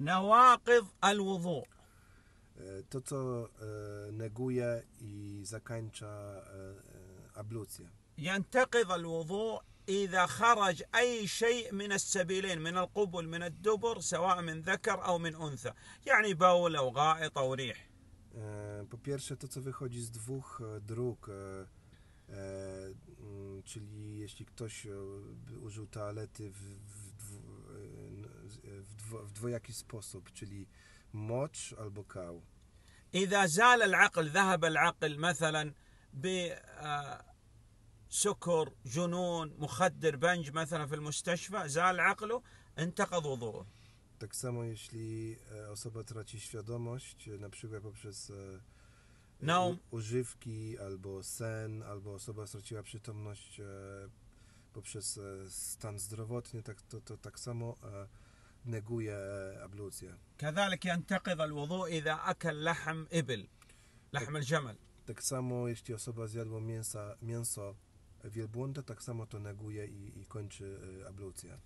نواقض الوضوء E, To, co e, neguje i zakańcza e, e, ablucję. ينتقض الوضوء إذا خرج أي شيء من السبيلين من القبل من الدبر سواء من ذكر أو من أنثى يعني بول أو غائط أو ريح E, Po pierwsze, to co wychodzi z dwóch e, dróg, e, e, mm, czyli jeśli ktoś e, użył toalety w, e, e, w, dwo, w dwojaki sposób, czyli mocz albo kał. إذا زال العقل ذهب العقل مثلا بسكر جنون مخدر بنج مثلا في المستشفى زال عقله انتقض وضوءه Tak samo jeśli e, osoba traci świadomość, e, na przykład poprzez e, Naum. u- używki albo sen, albo osoba straciła przytomność e, poprzez e, stan zdrowotny, tak, to, to tak samo نجويا أبلوسيا يعني. كذلك ينتقض الوضوء إذا أكل لحم إبل لحم الجمل. تك سامو يشتي أصبا زيادة مينسا مينسا في البوندة تك سامو تنجويا يكونش آه، أبلوسيا يعني.